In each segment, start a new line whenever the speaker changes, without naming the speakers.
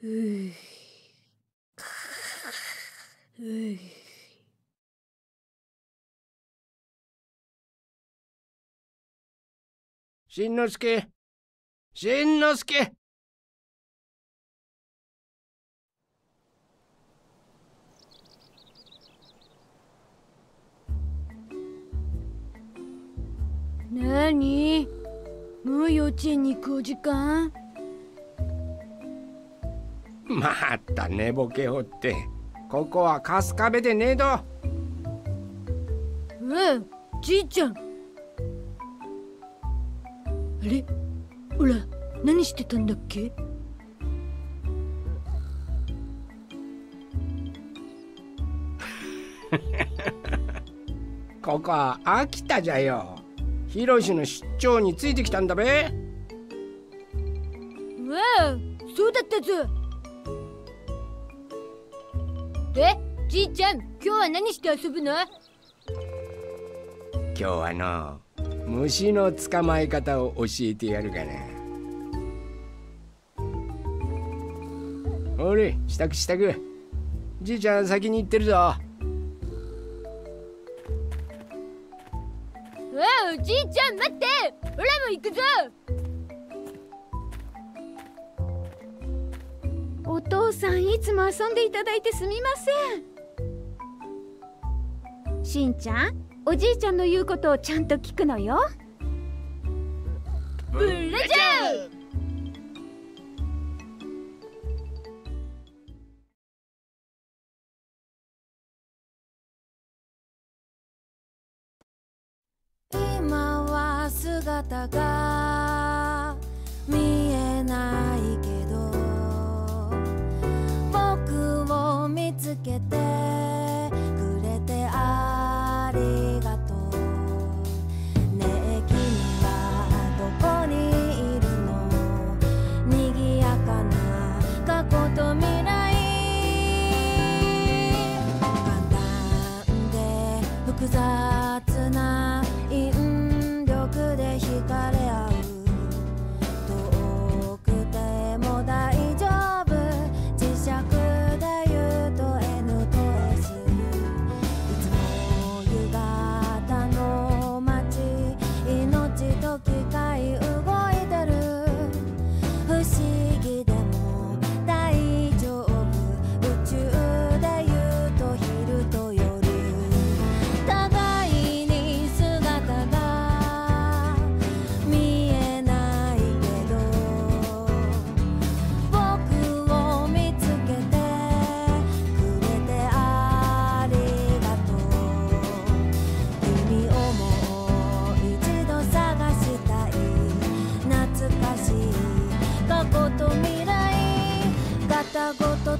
しんのすけ。しんのすけ。
なにもう幼稚園に行くお時間？
また寝ぼけおってここは春日部でねえど。
うんじいちゃん。あれ？ほら何してたんだっけ？
ここは秋田じゃよ。ヒロシの出張についてきたんだべ。
わあそうだったぞえじいちゃん今日は何して遊ぶの？
今日はの虫の捕まえ方を教えてやるがなおれ支度支度じいちゃん先に行ってるぞ。
わあじいちゃん待って。オラも行くぞ
お父さんいつも遊んでいただいてすみません。しんちゃんおじいちゃんの言うことをちゃんと聞くのよ。
ブラジャー
姿がたごと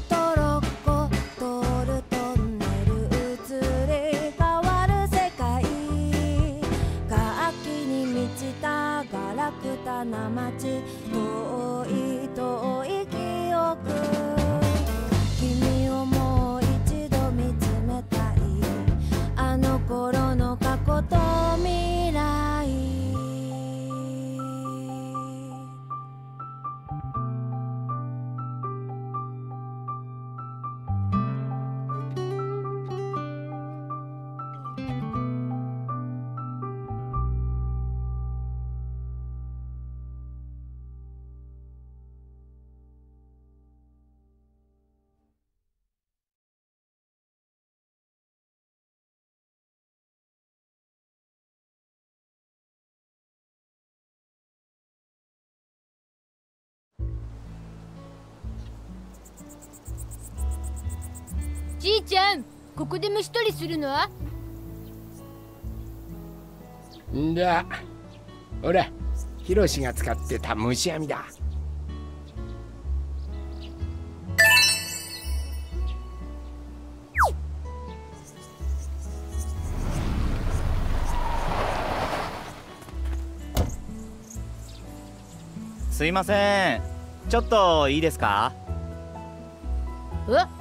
じいちゃんここで虫取りするの？
んだ。ほらヒロシが使ってた虫網だ。
すいません。ちょっといいですか？
え？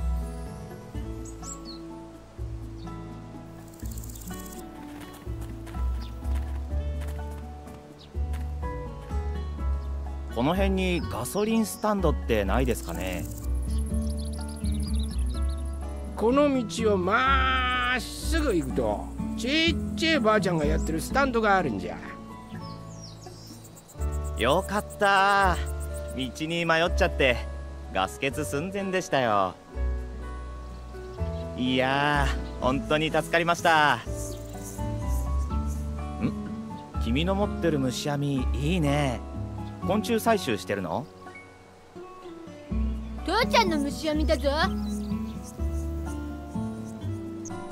この辺にガソリンスタンドってないですかね？
この道をまっすぐ行くとちっちゃいばあちゃんがやってるスタンドがあるんじゃ。
よかった。道に迷っちゃってガス欠寸前でしたよ。いやー本当に助かりました。ん？君の持ってる虫網いいね昆虫採集してるの？
父ちゃんの虫網だぞ。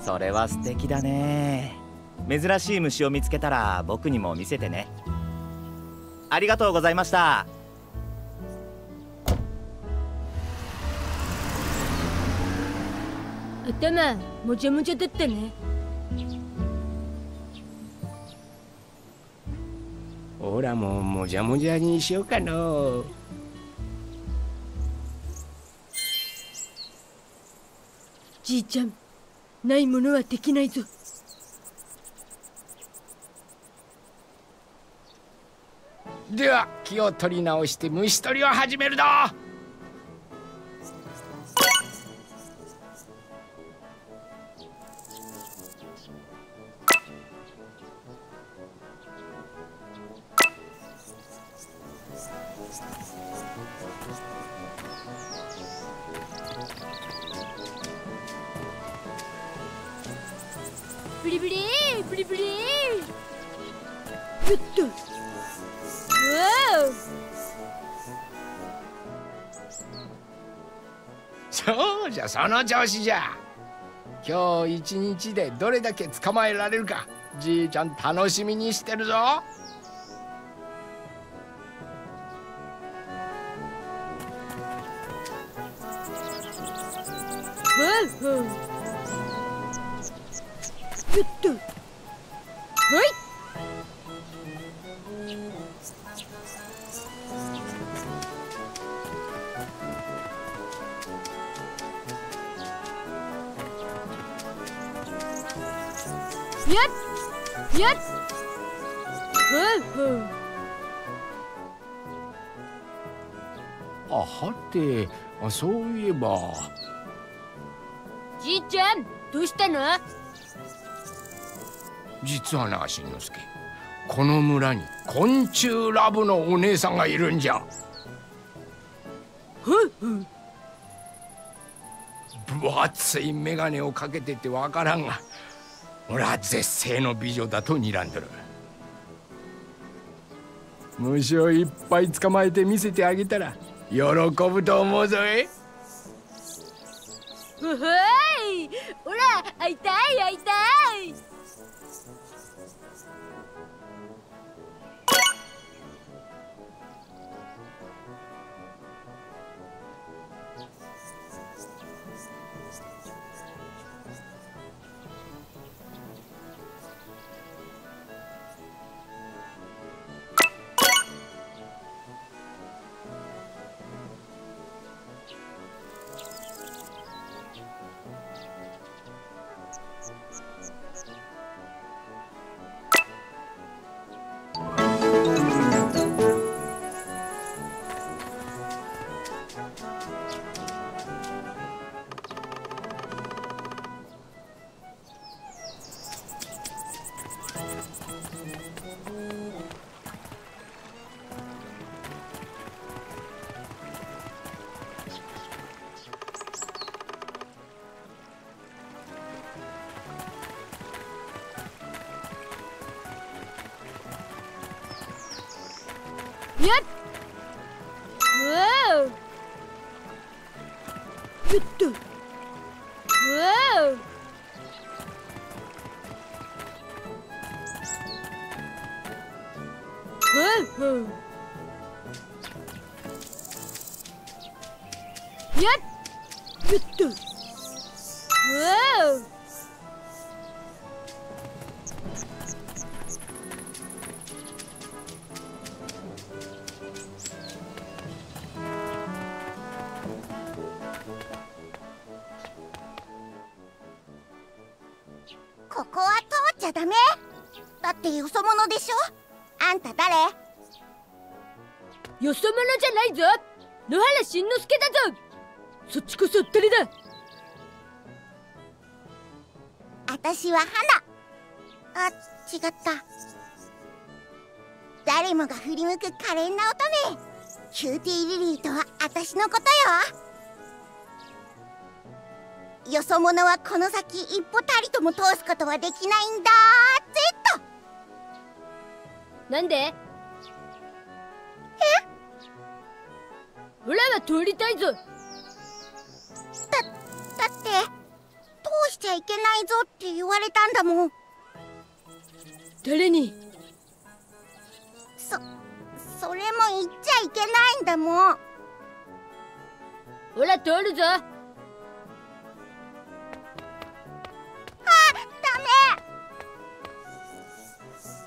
それは素敵だね。珍しい虫を見つけたら僕にも見せてね。ありがとうございました。
頭もじゃもじゃだったね
ほらもうもじゃもじゃにしようかの。
じいちゃんないものはできないぞ。
では気を取り直して虫取りを始めるぞ調子じゃ。今日一日でどれだけ捕まえられるかじいちゃん楽しみにしてるぞ。あそういえば。
じいちゃんどうしたの？
実はなしんのすけ。この村に昆虫ラブのお姉さんがいるんじゃ。
ほうほう。
分厚い眼鏡をかけててわからんが俺は絶世の美女だと睨んどる。虫をいっぱい捕まえて見せてあげたら喜ぶと思うぞい
うほい。ほら会いたい会いたい。
しん
のすけだぞ。そっちこそ誰だ？
私は花あ違った。誰もが振り向く可憐な乙女。キューティーリリーとは私のことよ。よそ者はこの先一歩たりとも通すことはできないんだぜっと。
なんで？オラは通りたいぞ。
だだって通しちゃいけないぞって言われたんだもん。
誰に？
そそれも言っちゃいけないんだもん。
オラ通るぞ。
ダメ。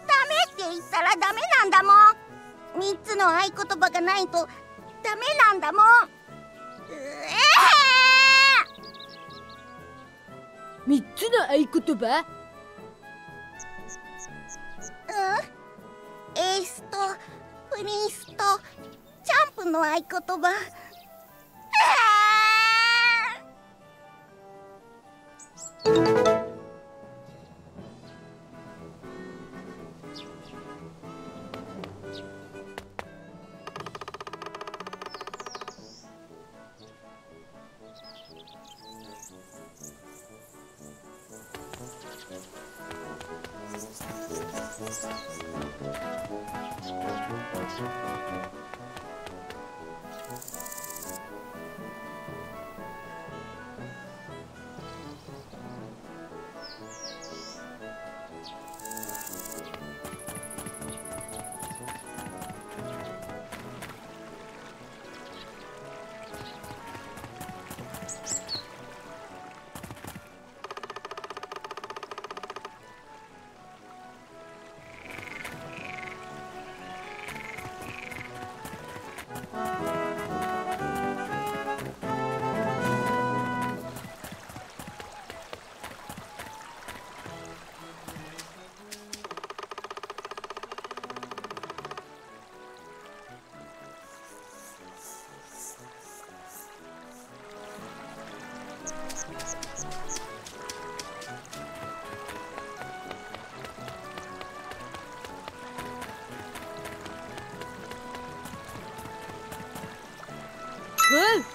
ダメって言ったらダメなんだもん。3つの合言葉がないとダメなんだもん。うえ
三つの合言葉？
うん。エースとプリンスとチャンプの合言葉。
わうわ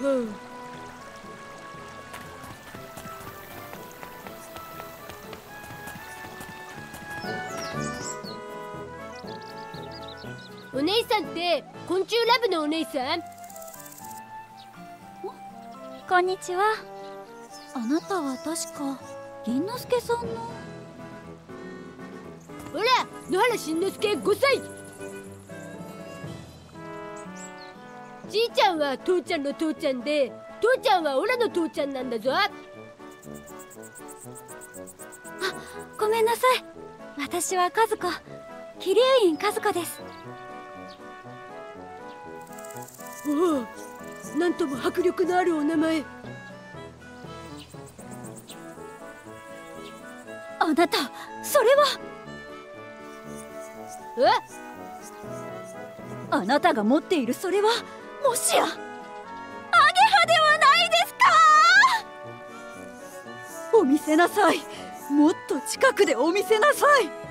うお姉さんって昆虫ラブのお姉さん？
こんにちは。あなたは確か銀之助さんの？
ほら野原しんのすけ5歳じいちゃんは父ちゃんの父ちゃんで父ちゃんはオラの父ちゃんなんだぞ。
ごめんなさい。私は和子。桐生院和子です。
おおなんとも迫力のあるお名前。
あなたそれは。
え？
あなたが持っているそれはしやアゲハではないですか。お見せなさい。もっと近くでお見せなさい。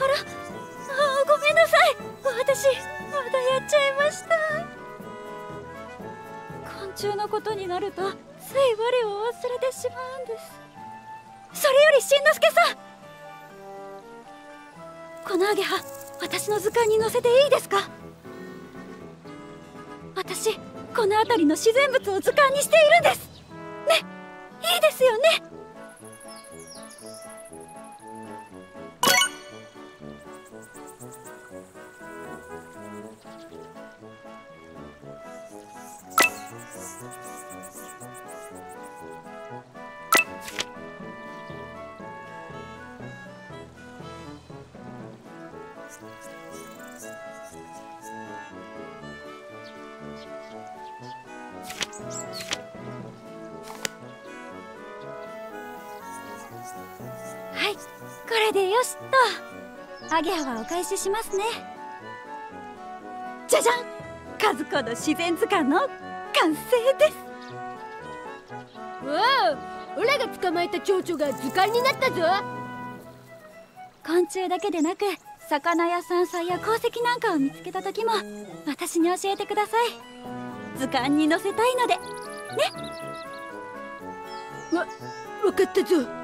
あらあごめんなさい。私まだやっちゃいました。昆虫のことになるとつい我を忘れてしまうんです。それよりしんのすけさん。このアゲハ私の図鑑に載せていいですか？私この辺りの自然物を図鑑にしているんです。ねいいですよね。これでよしと。アゲハはお返ししますね。じゃじゃん。和子の自然図鑑の完成です。
わお。オラが捕まえた蝶々が図鑑になったぞ。
昆虫だけでなく魚や山菜や鉱石なんかを見つけた時も私に教えてください。図鑑に載せたいので。
わわかったぞ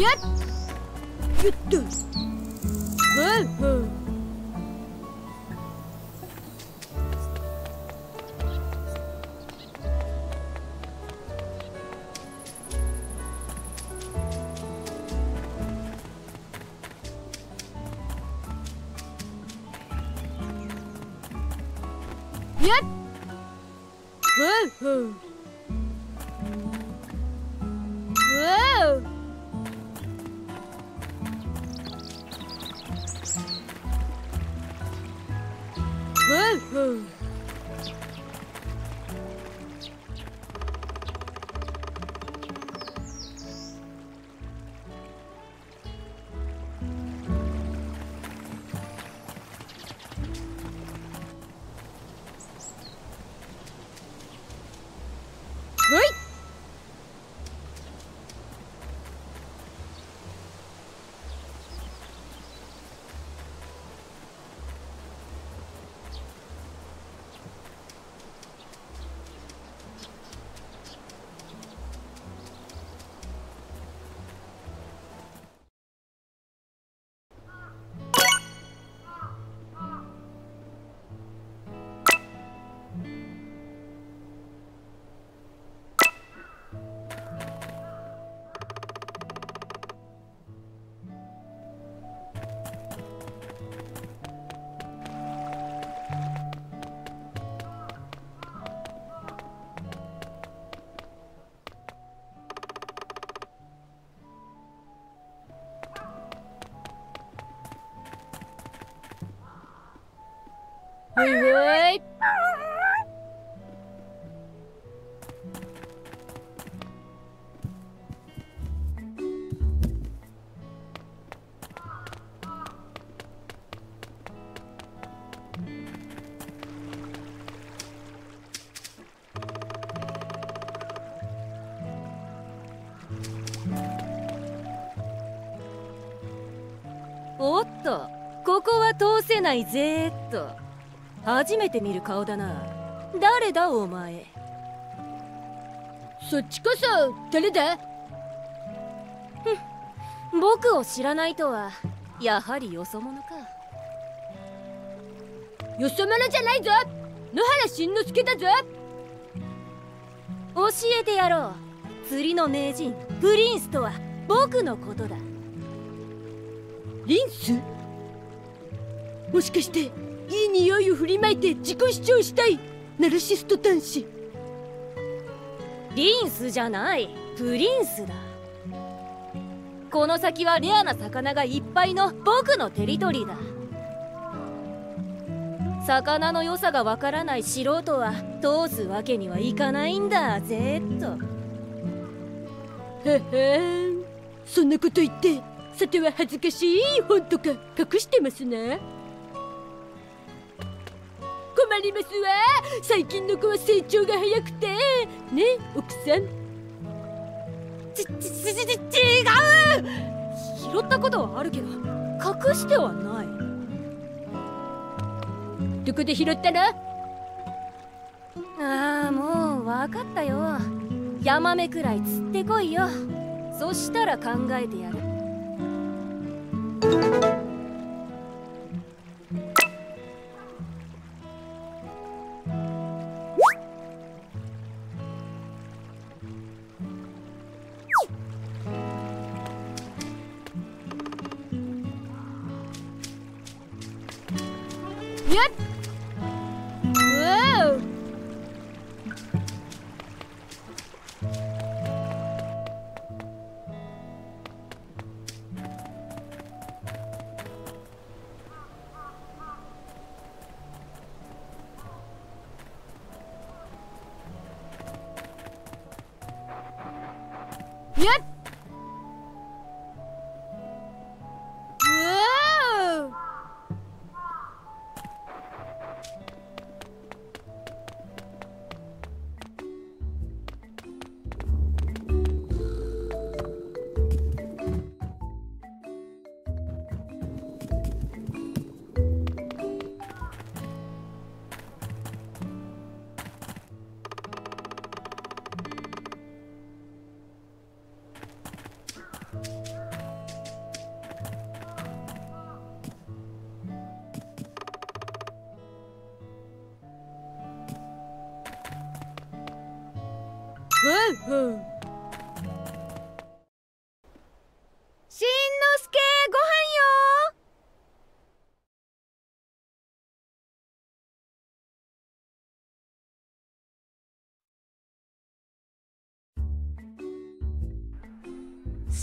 やっや
は通せないぜーっと。初めて見る顔だな。誰だお前？
そっちこそ誰だ？
僕を知らないとはやはりよそ者か。
よそ者じゃないぞ。野原しんのすけだぞ。
教えてやろう。釣りの名人プリンスとは僕のことだ。
リンス？もしかしていい匂いを振りまいて自己主張したいナルシスト男子。
リンスじゃない。プリンスだ。この先はレアな魚がいっぱいの僕のテリトリーだ。魚の良さがわからない素人は通すわけにはいかないんだぜっと
ははん。そんなこと言ってさては恥ずかしい本とか隠してますな困りますわ。最近の子は成長が早くて。ね奥さん。
ちちちちち違う！拾ったことはあるけど隠してはない。
どこで拾ったの？
ああもう分かったよ。ヤマメくらい釣ってこいよ。そしたら考えてやる。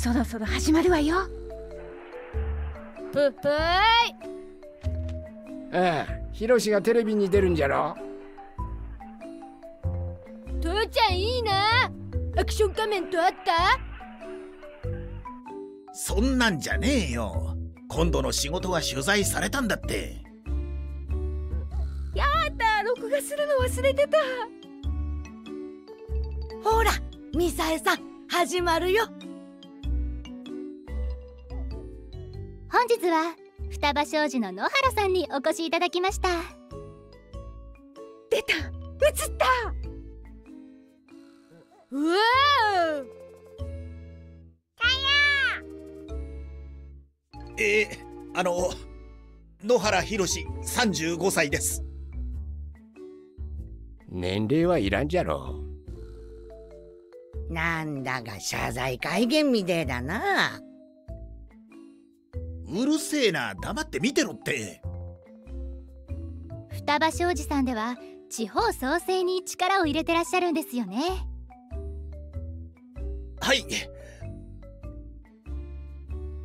そろそろ始まるわよ。
ふふーい。
ああヒロシがテレビに出るんじゃろ？
父ちゃんいいな。アクション仮面とあった？
そんなんじゃねえよ。今度の仕事は取材されたんだって。
やだ録画するの忘れてた。
ほらミサエさん始まるよ
は双葉商事の野原さんにお越しいただきました。
出た。映った。うわ
えー、あの野原宏35歳です。
年齢はいらんじゃろ
なんだか謝罪会見みてえだな
うるせえな黙って見てろって。
双葉商事さんでは地方創生に力を入れてらっしゃるんですよね。
はい。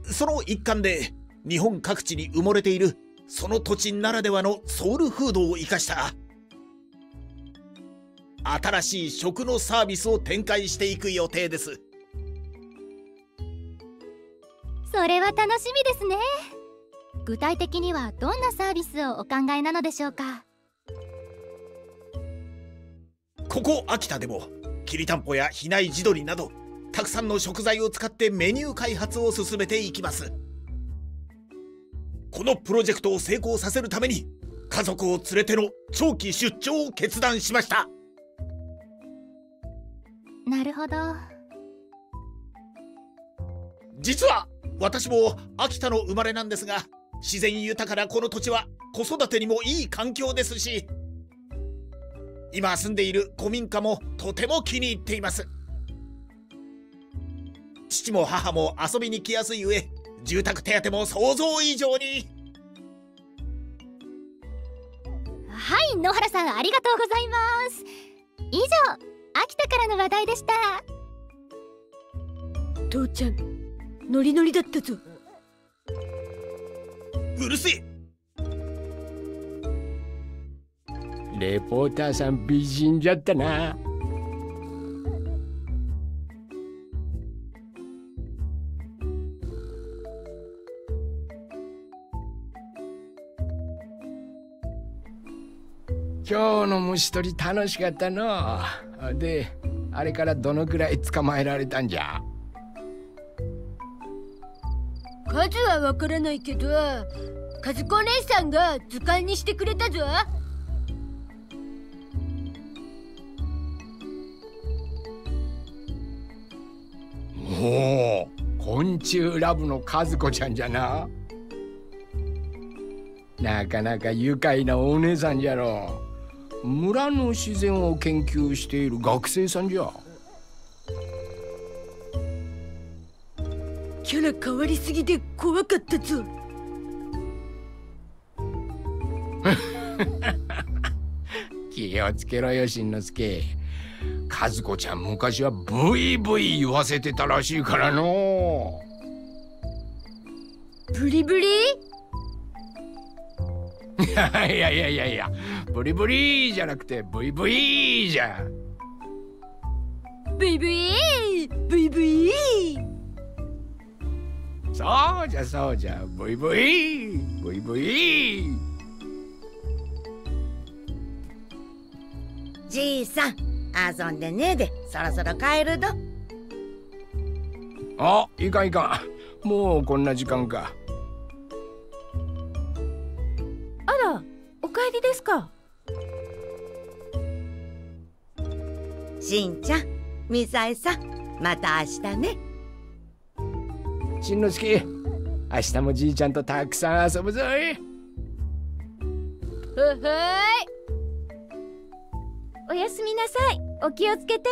その一環で日本各地に埋もれているその土地ならではのソウルフードを生かした。新しい食のサービスを展開していく予定です
それは楽しみですね。具体的にはどんなサービスをお考えなのでしょうか？
ここ秋田でもきりたんぽや比内地鶏などたくさんの食材を使ってメニュー開発を進めていきます。このプロジェクトを成功させるために家族を連れての長期出張を決断しました。
なるほど。
実は私も秋田の生まれなんですが自然豊かなこの土地は子育てにもいい環境ですし今住んでいる古民家もとても気に入っています。父も母も遊びに来やすい上住宅手当も想像以上に。
はい野原さんありがとうございます。以上秋田からの話題でした。
父ちゃんノリノリだったぞ。
うるせえ。
レポーターさん美人じゃったな。今日の虫取り楽しかったの。であれからどのくらい捕まえられたんじゃ？
数はわからないけど和子姉さんが図鑑にしてくれたぞ。
おお昆虫ラブの和子ちゃんじゃな。なかなか愉快なお姉さんじゃろ村の自然を研究している学生さんじゃ。
キャラ変わりすぎで怖かったぞ。
気をつけろよしんのすけ。和子ちゃん昔はブイブイ言わせてたらしいからの。
ブリブリ？
い やいやいやいやいや。ブリブリじゃなくてブイブイじゃ。
ブイブイ？ブイブイ？
そうじゃそうじゃブイブイ。ブイブイ。
じいさん遊んでねえで。そろそろ帰るど
あいかんいかん。もうこんな時間か。
あらお帰りですか？
しんちゃんみさえさんまた明日ね
しんのすけ明日もじいちゃんとたくさん遊ぶぞい。
ほほい。
おやすみなさい。お気をつけて。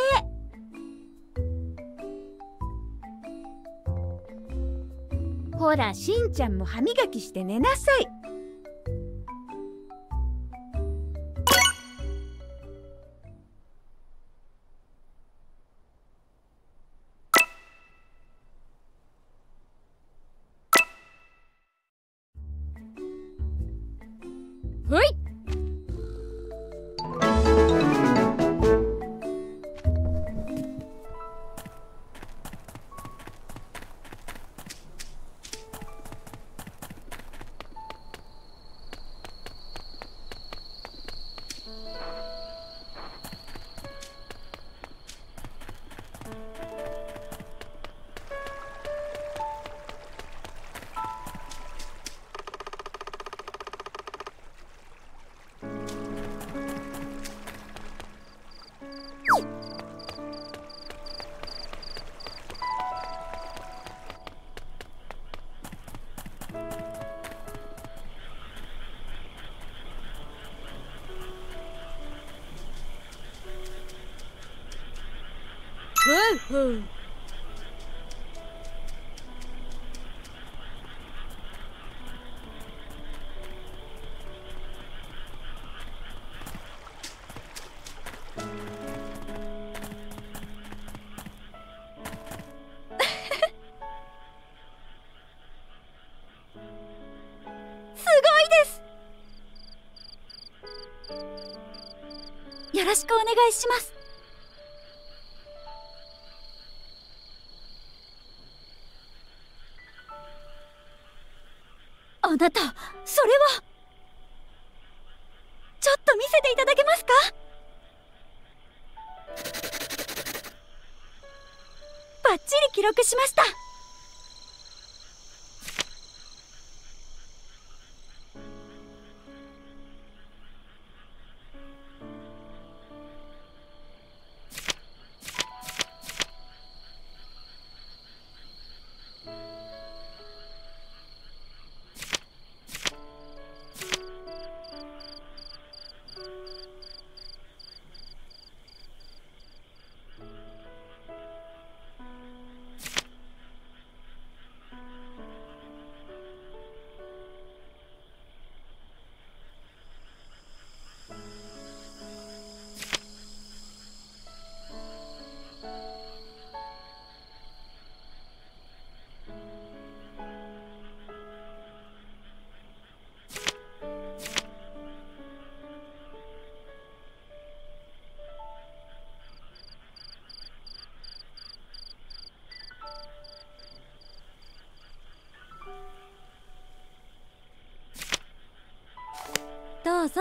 ほらしんちゃんも歯磨きして寝なさい。よろしくお願いします。どうぞ。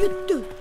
言っと。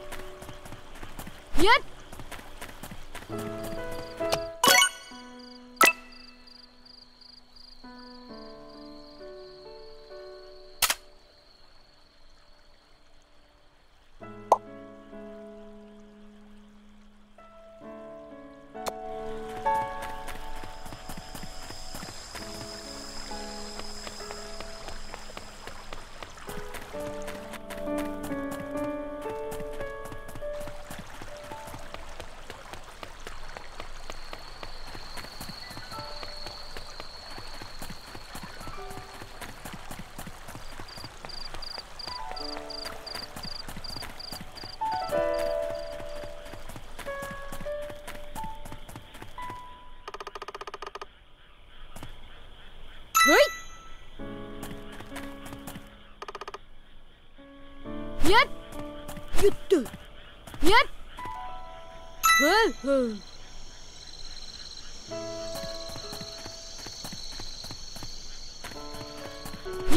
ほうほう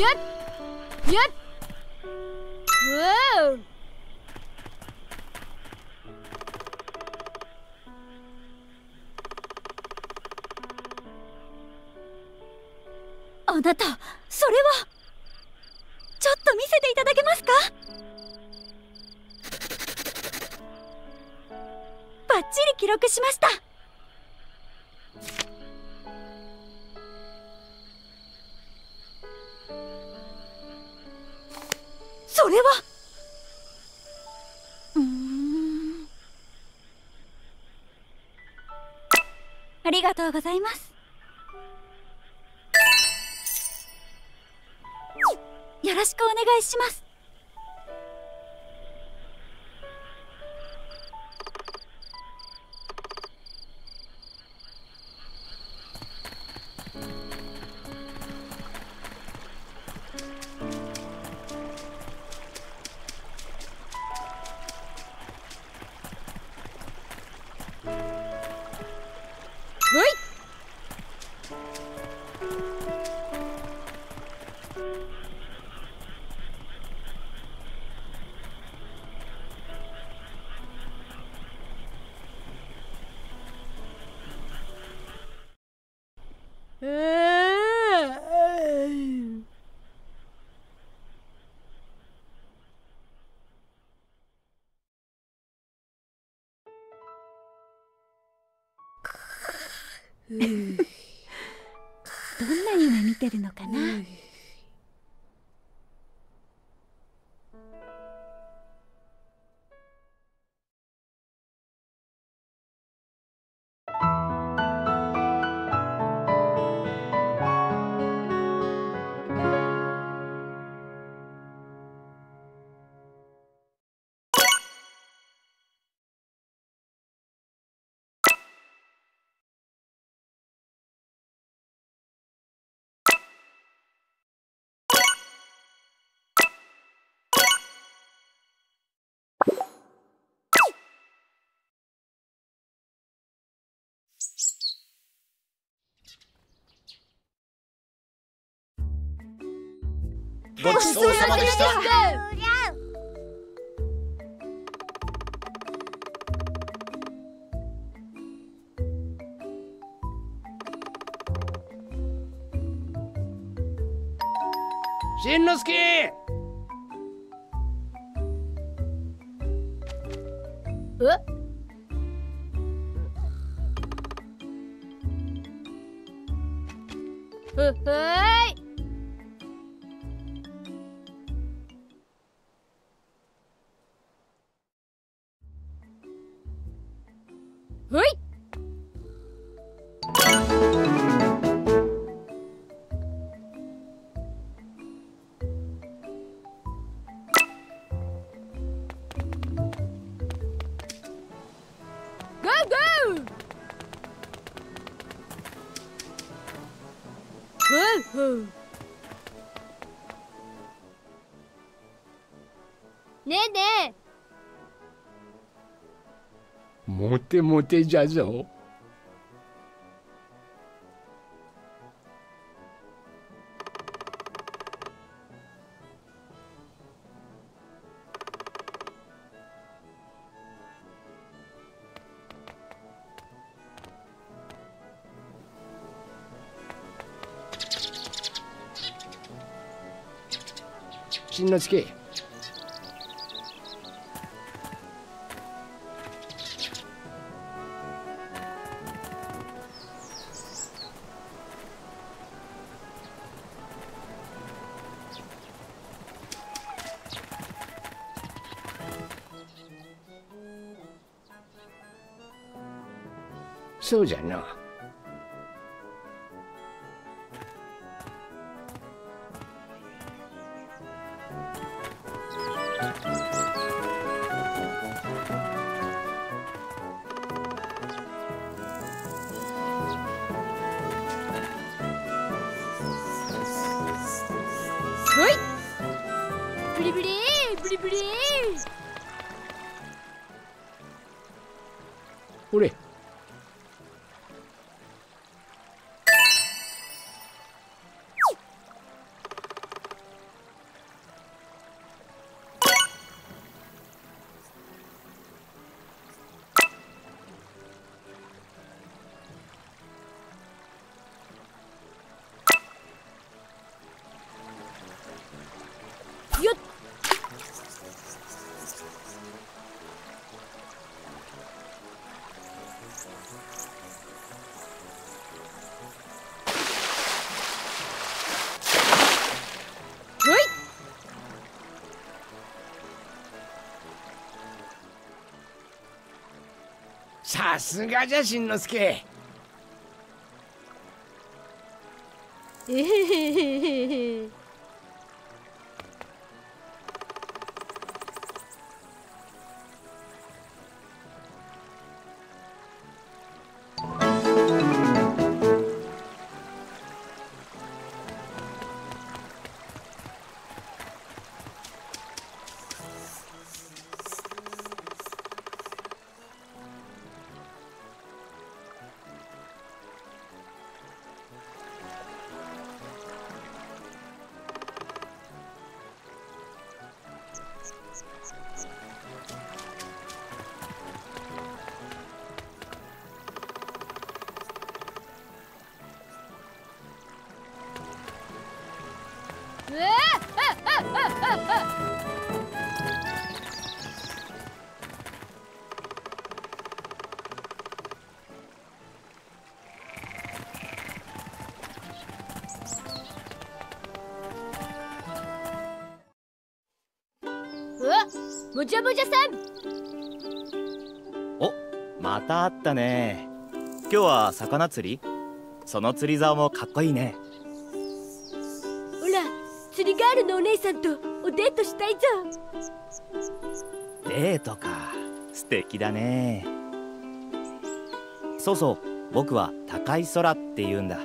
やっやっわお
あなたそれは。ちょっと見せていただけますか？バッチリ記録しました。それは。うん。ありがとうございます。よろしくお願いします。
ごちそうさまでした。
しんのすけ。
え？ふふーて
モテじゃぞ。しんのすけそうじさすがじゃしんのすけ。
えへへへもじゃもじゃさん。
おまた会ったね。今日は魚釣り？その釣り竿もかっこいいね。
ほら釣りガールのお姉さんとおデートしたいぞ。
デートか。素敵だね。そうそう僕は高い空って言うんだ。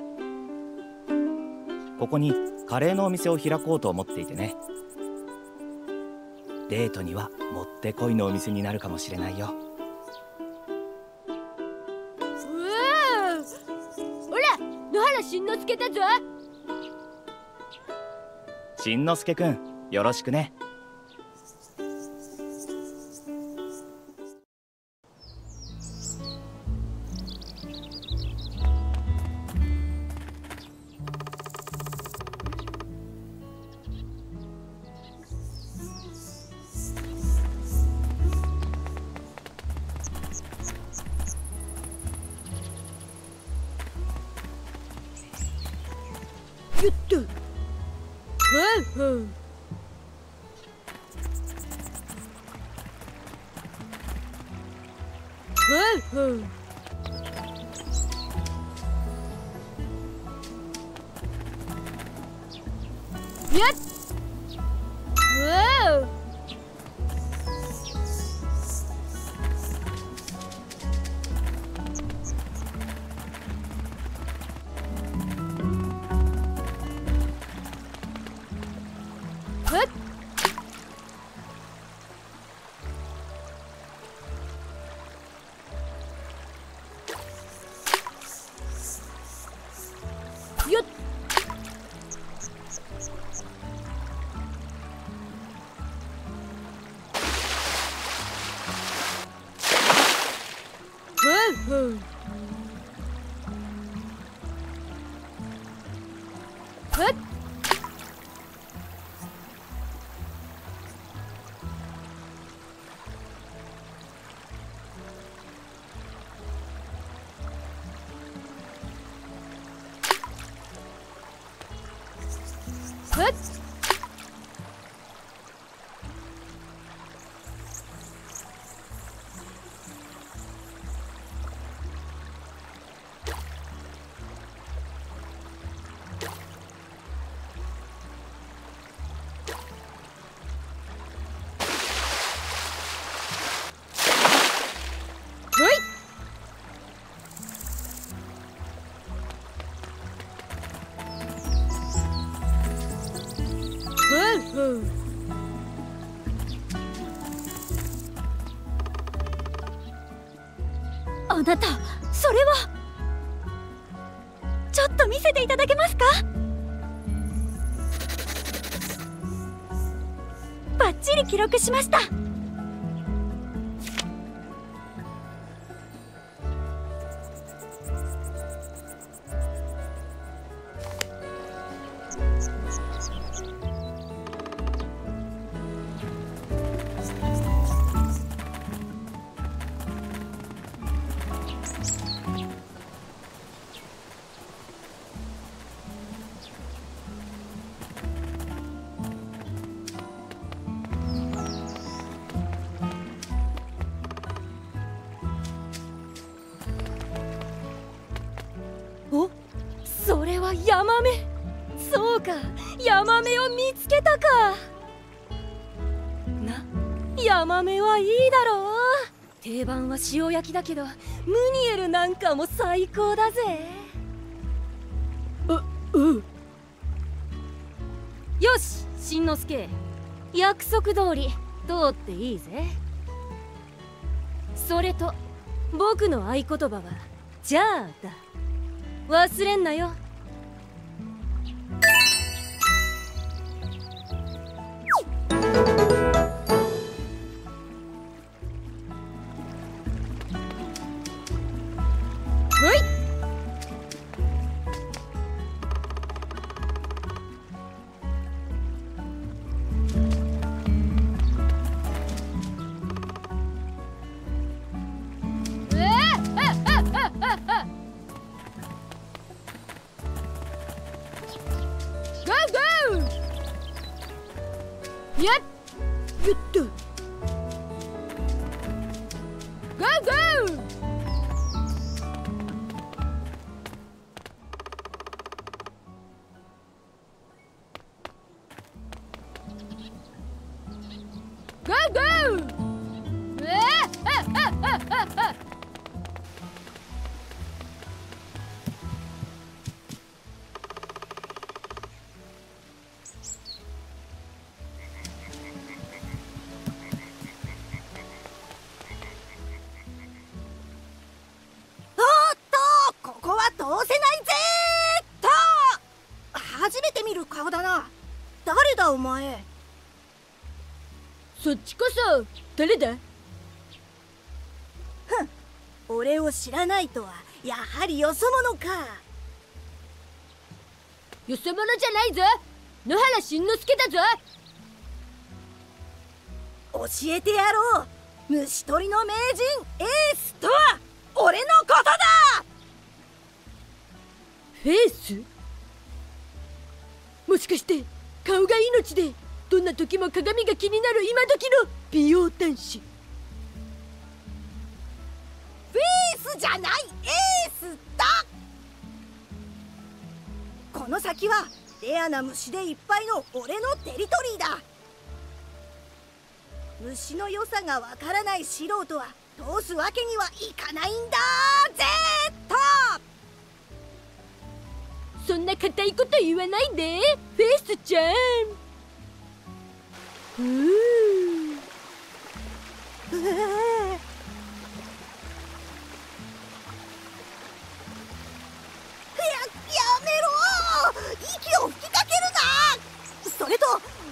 ここにカレーのお店を開こうと思っていてねデートにはもってこいのお店になるかもしれないよ。
うわほら野原しんのすけだぞ。
しんのすけくんよろしくね
ほ
なたそれは。ちょっと見せていただけますか？バッチリ記録しました。
けどムニエルなんかも最高だぜ。うう？んよししんのすけ。約束通り通っていいぜ。それと僕の合言葉は「じゃあ」だ。忘れんなよ
を知らないとはやはりよそ者か。
よそ者じゃないぞ。野原しんのすけだぞ。
教えてやろう。虫取りの名人エースとは俺のことだ。
フェイス？もしかして顔が命でどんな時も鏡が気になる今時の美容男子
スじゃないエースだ。この先はレアな虫でいっぱいの俺のテリトリーだ。虫の良さがわからない素人は通すわけにはいかないんだ。ぜ
そんな固いこと言わないで。フェイスちゃん。うー。
うえだそれと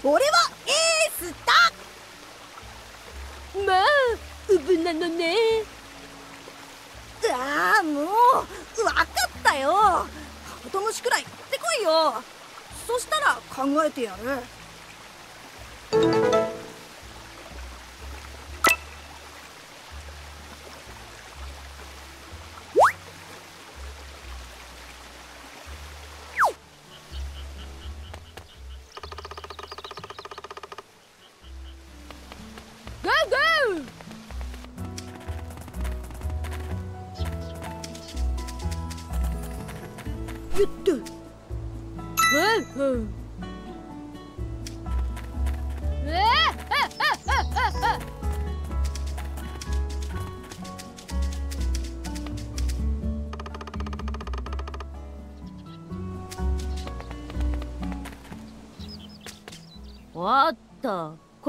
俺はエースだ。
まあうぶなのね。
ああもうわかったよ。カブトムシくらい。行ってこいよ。そしたら考えてやる。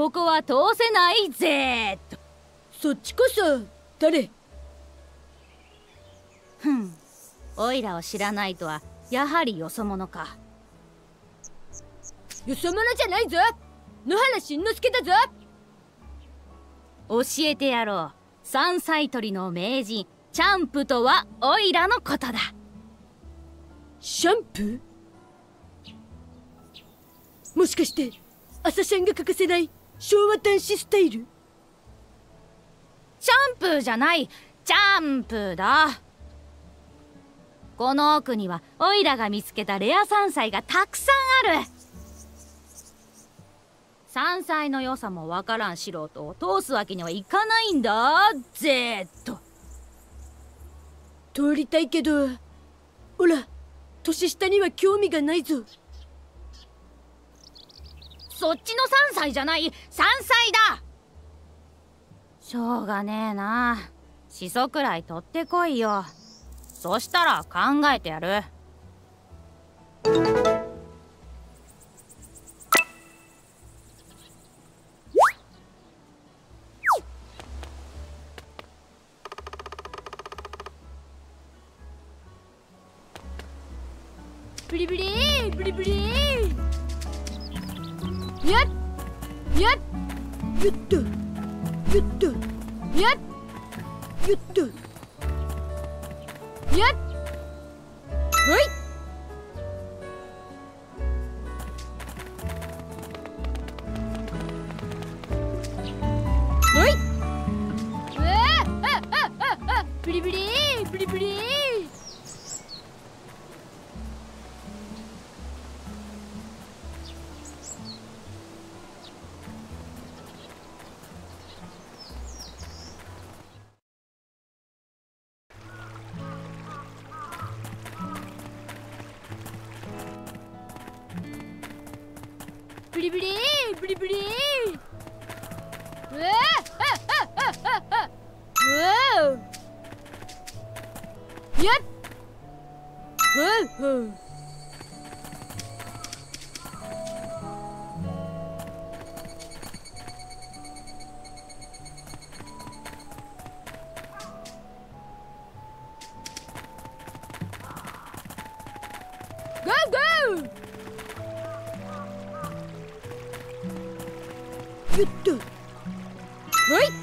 ここは通せないぜ。と
そっちこそ誰？
ふん。おいらを知らないとはやはりよそ者か。
よそ者じゃないぞ。野原しんのすけだぞ。
教えてやろう。山菜採りの名人チャンプとはおいらのことだ。
シャンプー？もしかして朝シャンが欠かせない昭和男子スタイル？
シャンプーじゃない。チャンプーだ。この奥にはオイラが見つけたレア山菜がたくさんある。山菜の良さもわからん素人を通すわけにはいかないんだぜ。っと。
通りたいけど。ほら年下には興味がないぞ
そっちの3歳じゃない。山菜だ。しょうがねえな。しそくらい取ってこいよ。そしたら考えてやる。
Go, go! Yuttu. Right?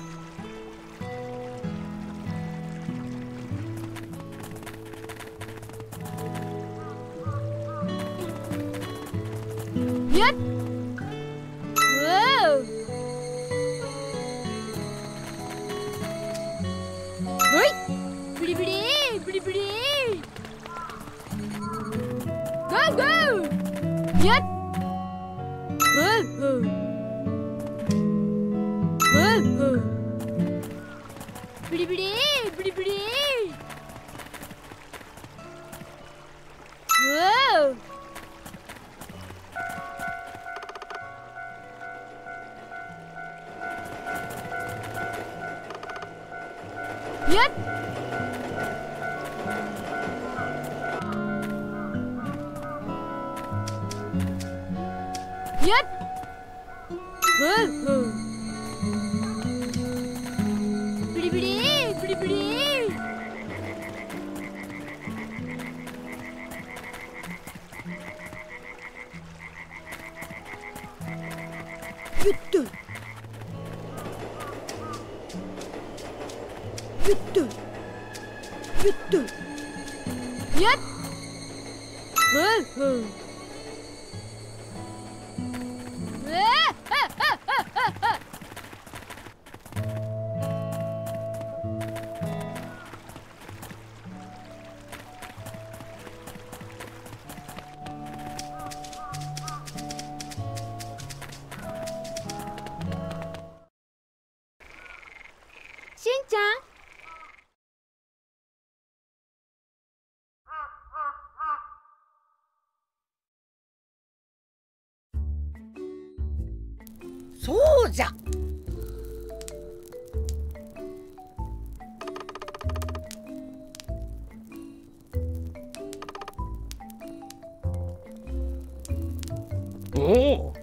おお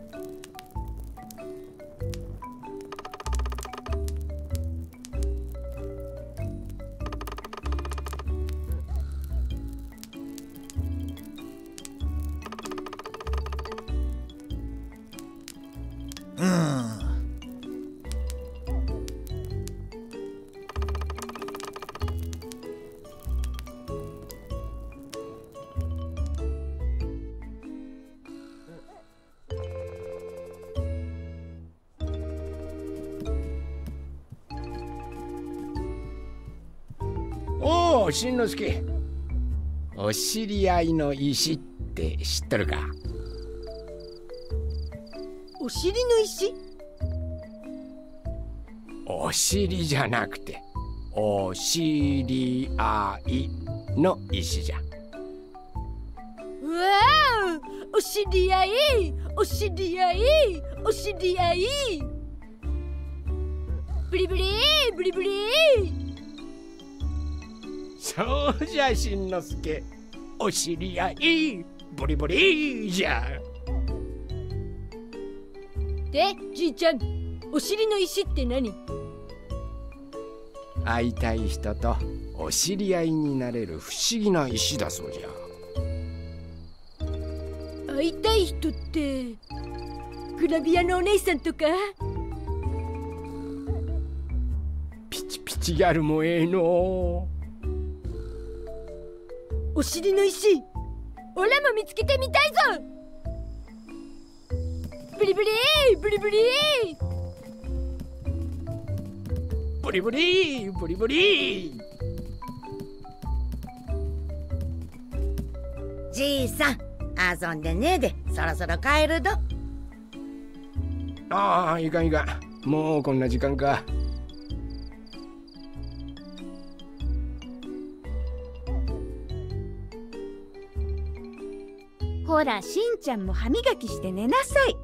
おおしん
のすけ。お知り合いの石って知っとるか。
お尻の石
お尻じゃなくてお知り合いの石じゃ。
わあお知り合い！お知り合い！お知り合い！ブリブリブリブリ
そうじゃしんのすけお知り合いブリブリじゃ。
でじいちゃんお尻の石って何？
会いたい人とお知り合いになれる不思議な石だそうじゃ。
会いたい人ってグラビアのお姉さんとか？
ピチピチギャルもええの
お尻の石。オラも見つけてみたいぞ。ブリブリブリブリ
ブリブリブリブリ
じいさん遊んでねえで。そろそろ帰るど。
ああいかんいかん。もうこんな時間か
ほらしんちゃんも歯磨きして寝なさい。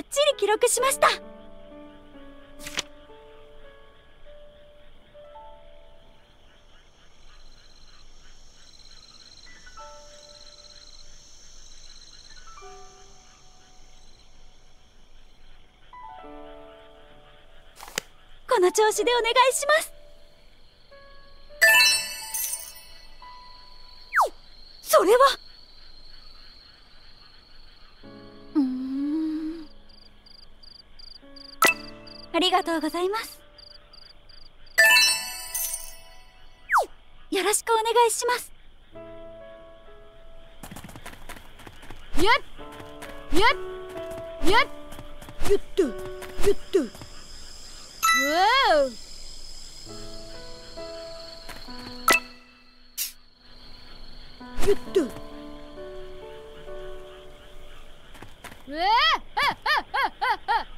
バッチリ記録しました。この調子でお願いします。とうございます。よろしくお願いします。
やっやっやっやったやったわおやったうわあああああ。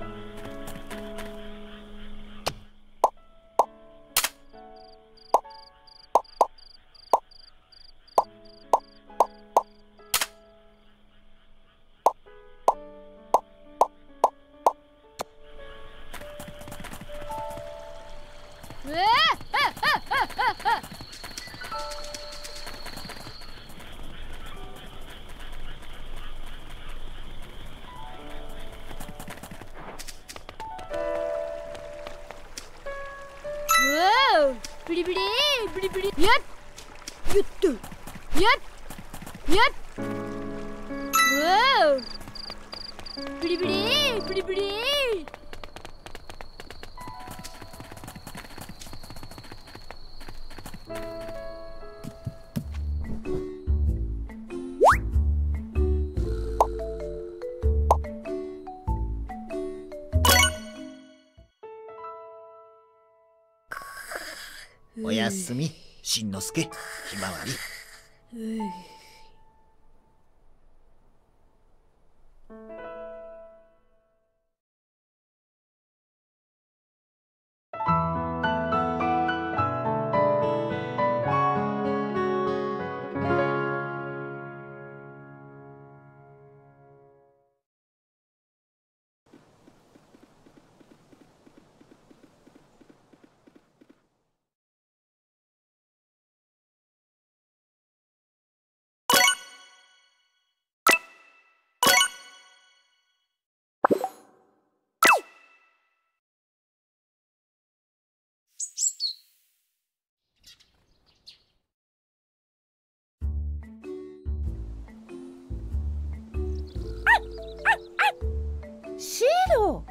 シロ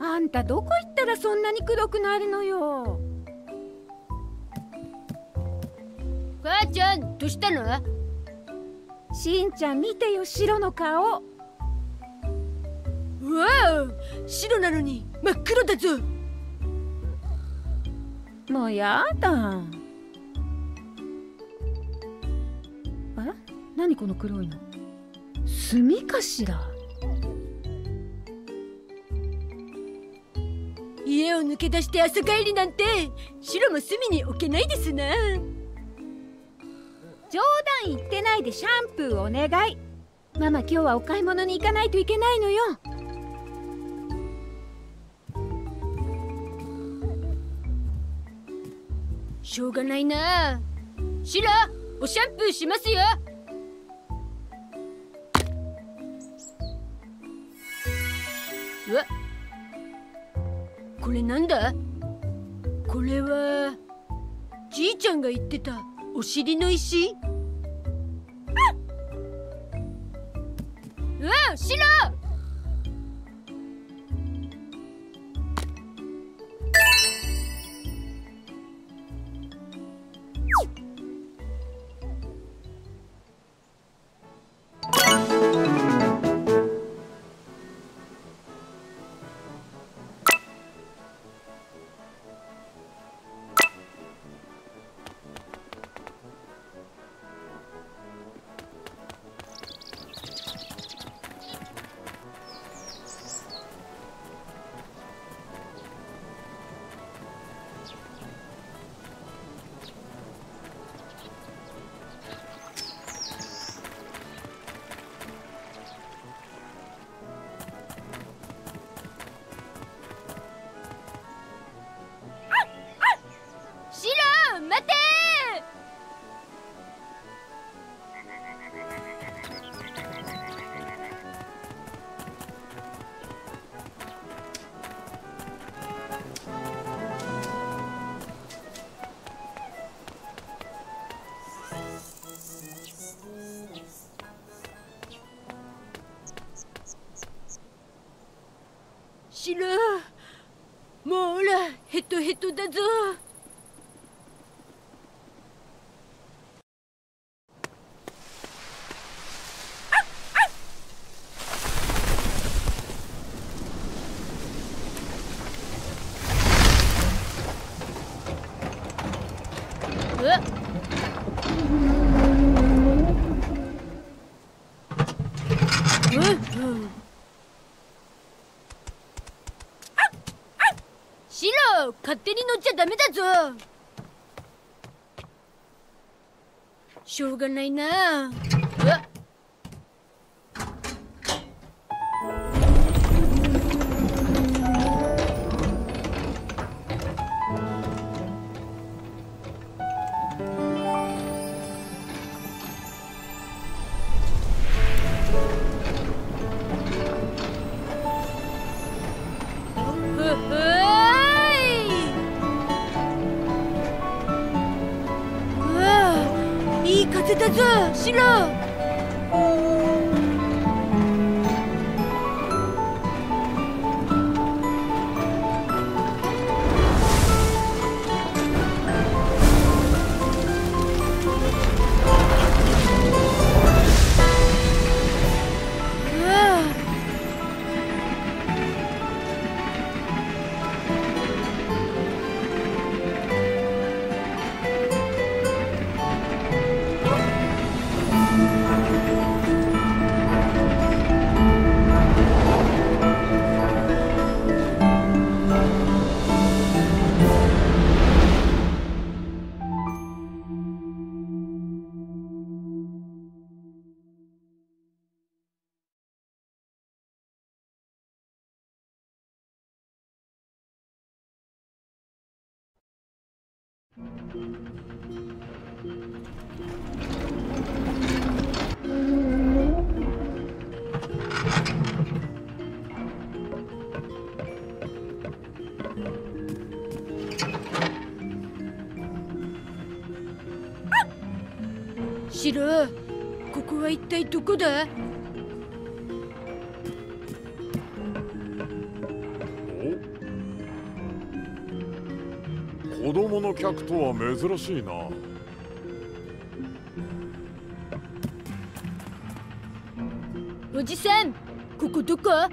あんたどこ行ったらそんなにくどくなるのよ。母ちゃんどうしたの？しんちゃん見てよシロの顔。わあ白なのに真っ黒だぞ。もうやだ。あら？何この黒いの？炭かしら？家を抜け出して朝帰りなんて白も隅に置けないですな。冗談言ってないでシャンプーお願い。ママ今日はお買い物に行かないといけないのよ。しょうがないな。シロおシャンプーしますよ。うわこれなんだ？これはじいちゃんが言ってたお尻の石。うわシしらもうほらヘトヘトだぞシロ勝手に乗っちゃダメだぞしょう風だぞシロシロここは一体どこだ？
供の客とは珍しいな。
おじさんここどこ
な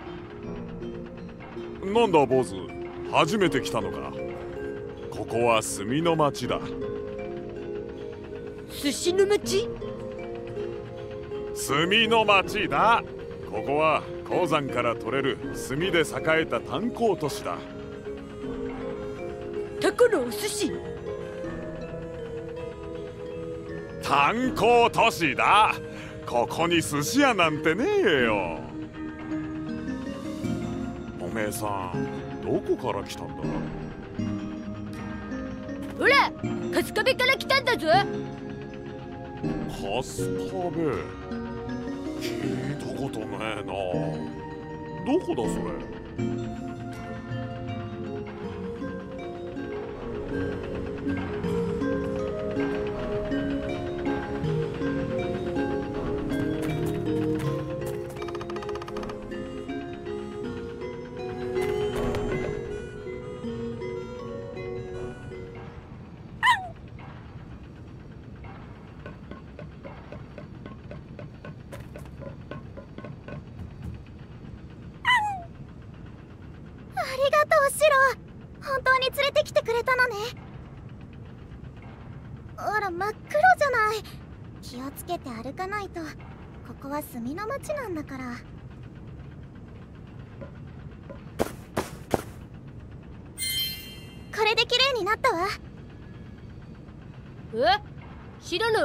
んだ坊主初めて来たのか？ここは墨の町だ。
寿司の町？
墨の町だ。ここは鉱山から取れる炭で栄えた炭鉱都市だ
タコのお寿司
炭鉱都市だ。ここに寿司屋なんてねえよ。おめえさんどこから来たんだ？
ほら春日部から来たんだぞ。
カスカベ聞いたことねえな。どこだそれ？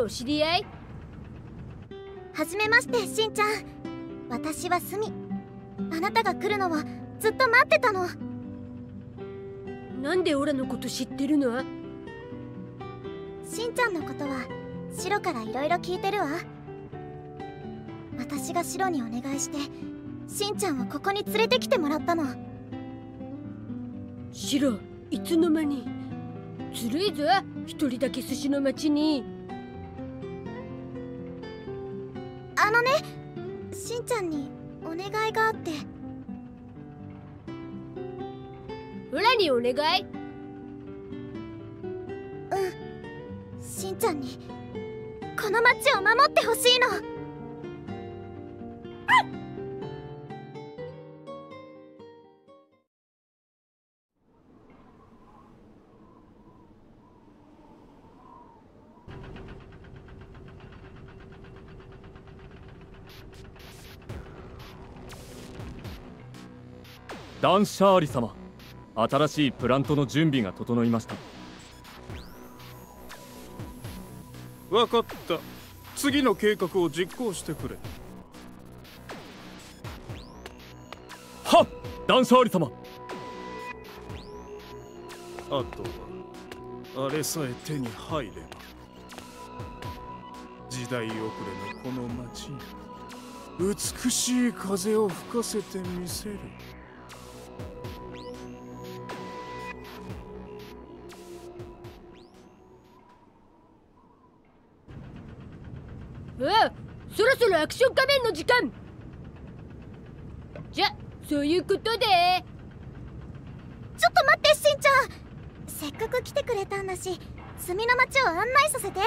お知り合い？
はじめましてしんちゃん。私はスミあなたが来るのはずっと待ってたの。
なんでオラのこと知ってるの？
しんちゃんのことはシロからいろいろ聞いてるわ。私がシロにお願いしてしんちゃんをここに連れてきてもらったの。
シロいつの間に？ずるいぞ。一人だけ寿司の町に
あのねしんちゃんにお願いがあって。
オラにお願い？
うん。しんちゃんにこの町を守ってほしいの
ダン・シャーリ様。新しいプラントの準備が整いました。
わかった。次の計画を実行してくれ。
はっ！ダン・シャーリ様。
あとはあれさえ手に入れば。時代遅れのこの町に美しい風を吹かせてみせる
アクション仮面の時間。じゃそういうことで。
ちょっと待ってしんちゃん。せっかく来てくれたんだし墨の町を案内させ
て。